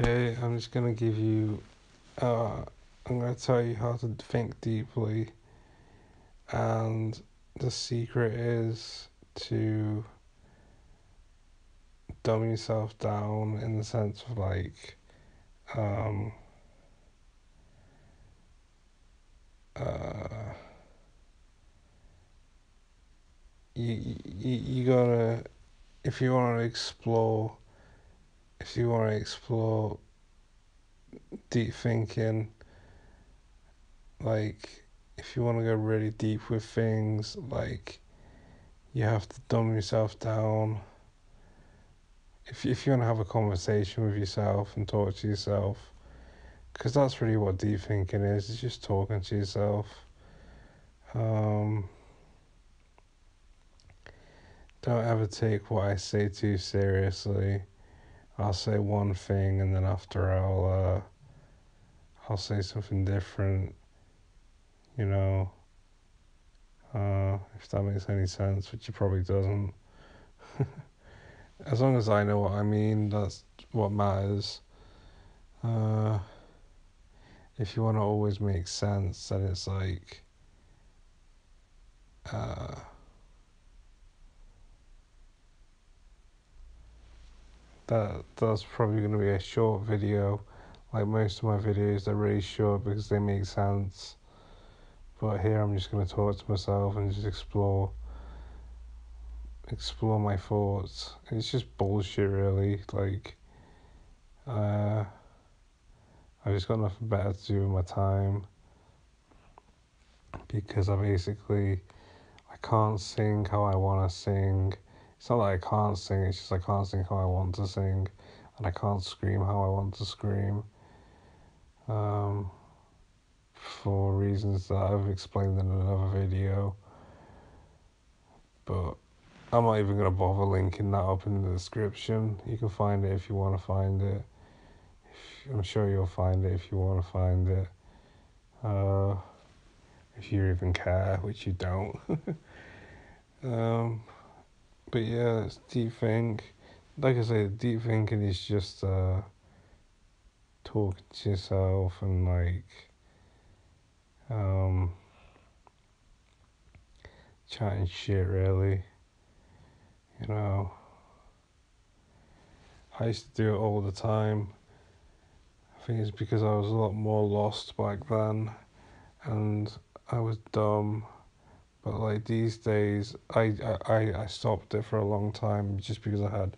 Okay, I'm just gonna give you. Uh, I'm gonna tell you how to think deeply, and the secret is to dumb yourself down in the sense of like, um, uh, you you you gotta if you want to explore if you want to explore deep thinking, like if you want to go really deep with things, like you have to dumb yourself down. If if you want to have a conversation with yourself and talk to yourself, because that's really what deep thinking is. It's just talking to yourself. Um, don't ever take what I say too seriously. I'll say one thing and then after I'll uh, I'll say something different. You know, uh, if that makes any sense, which it probably doesn't. as long as I know what I mean, that's what matters. Uh, if you want to always make sense, then it's like. Uh, that that's probably going to be a short video. Like most of my videos they're really short because they make sense. But here I'm just going to talk to myself and just explore explore my thoughts. It's just bullshit really. Like uh I just got nothing better to do with my time because I basically I can't sing how I want to sing it's not that I can't sing, it's just I can't sing how I want to sing, and I can't scream how I want to scream. Um, for reasons that I've explained in another video. But I'm not even going to bother linking that up in the description. You can find it if you want to find it. If, I'm sure you'll find it if you want to find it. Uh, if you even care, which you don't. um, but yeah, it's deep think. Like I say, deep thinking is just uh, talking to yourself and like um, chatting shit. Really, you know. I used to do it all the time. I think it's because I was a lot more lost back then, and I was dumb but like these days, I, I, I stopped it for a long time just because I had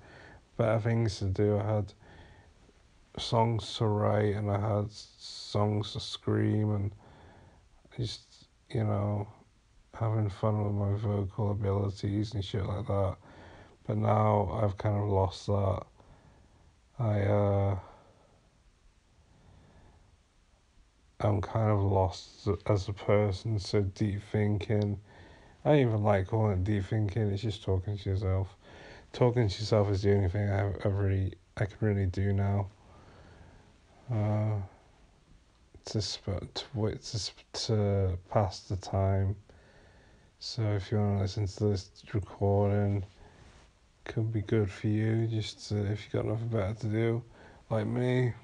better things to do. I had songs to write and I had songs to scream and just, you know, having fun with my vocal abilities and shit like that. But now I've kind of lost that. I, uh, I'm kind of lost as a person, so deep thinking I don't even like calling it deep thinking. It's just talking to yourself. Talking to yourself is the only thing I, I really I can really do now. Uh, to to to to pass the time. So if you want to listen to this recording, could be good for you. Just to, if you got nothing better to do, like me.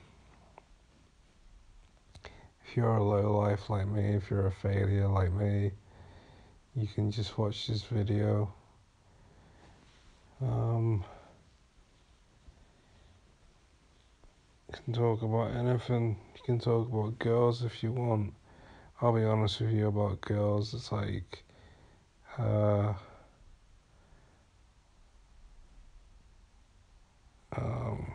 If you're a low life like me, if you're a failure like me you can just watch this video. Um, you can talk about anything. You can talk about girls if you want. I'll be honest with you about girls. It's like, uh, um,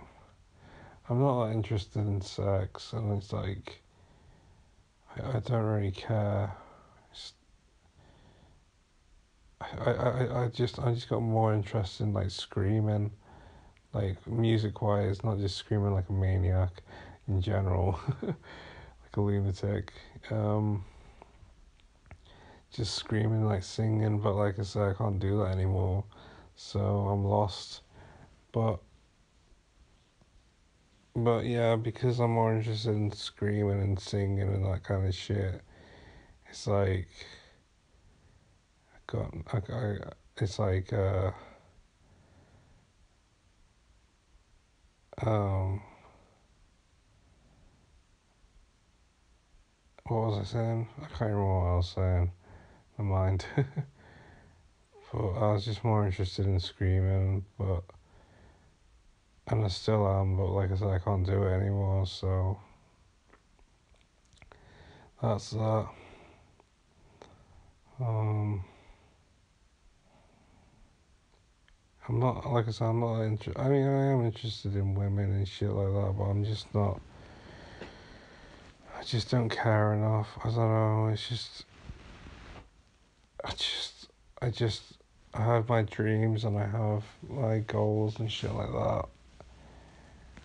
I'm not that interested in sex, and it's like, I, I don't really care. I, I, I just I just got more interested in like screaming, like music wise, not just screaming like a maniac, in general, like a lunatic. Um, just screaming like singing, but like I said, I can't do that anymore, so I'm lost. But but yeah, because I'm more interested in screaming and singing and that kind of shit, it's like got I, I, it's like uh, um what was I saying? I can't remember what I was saying. My mind. but I was just more interested in screaming, but and I still am, but like I said, I can't do it anymore, so that's that. I'm not like I said, I'm not interested. I mean, I am interested in women and shit like that, but I'm just not. I just don't care enough. I don't know. It's just. I just. I just. I have my dreams and I have my goals and shit like that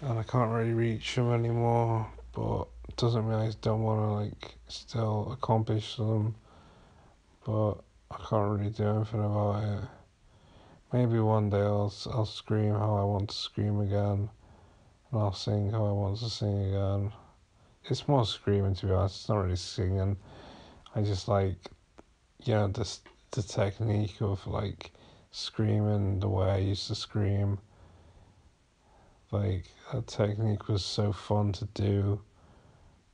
and I can't really reach them anymore. But it doesn't mean I don't want to like still accomplish them. But I can't really do anything about it. Maybe one day I'll I'll scream how I want to scream again, and I'll sing how I want to sing again. It's more screaming to be honest. It's not really singing. I just like, you know, this the technique of like screaming the way I used to scream like that technique was so fun to do.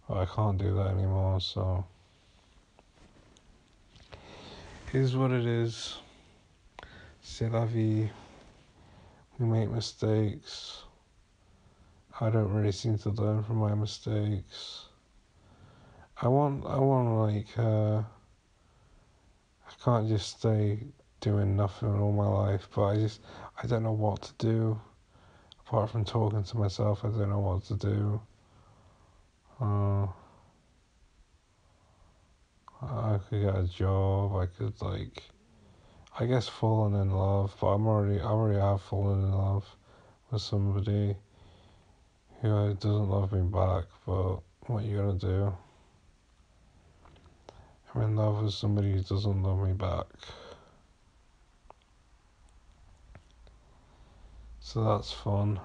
But I can't do that anymore, so here's what it is. C'est la vie. We make mistakes. I don't really seem to learn from my mistakes. I want I want like uh I can't just stay doing nothing all my life, but I just I don't know what to do apart from talking to myself, I don't know what to do. Uh, I could get a job. I could like, I guess, falling in love. But I'm already, I already have fallen in love with somebody who doesn't love me back. But what are you gonna do? I'm in love with somebody who doesn't love me back. So that's fun.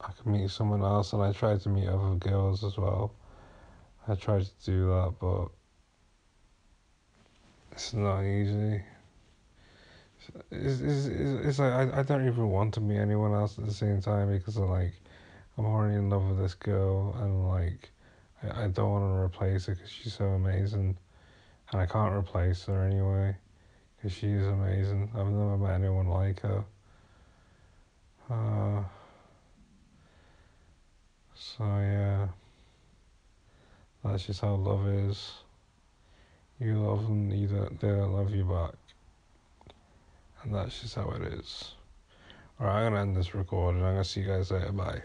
I could meet someone else, and I tried to meet other girls as well. I tried to do that, but it's not easy. It's, it's, it's, like I, I don't even want to meet anyone else at the same time because I'm like I'm already in love with this girl and like I, I don't want to replace her because she's so amazing and I can't replace her anyway because she is amazing. I've never met anyone like her. Uh, so yeah, that's just how love is. You love them, either they don't love you back. And that's just how it is. Alright, I'm gonna end this recording. I'm gonna see you guys later. Bye.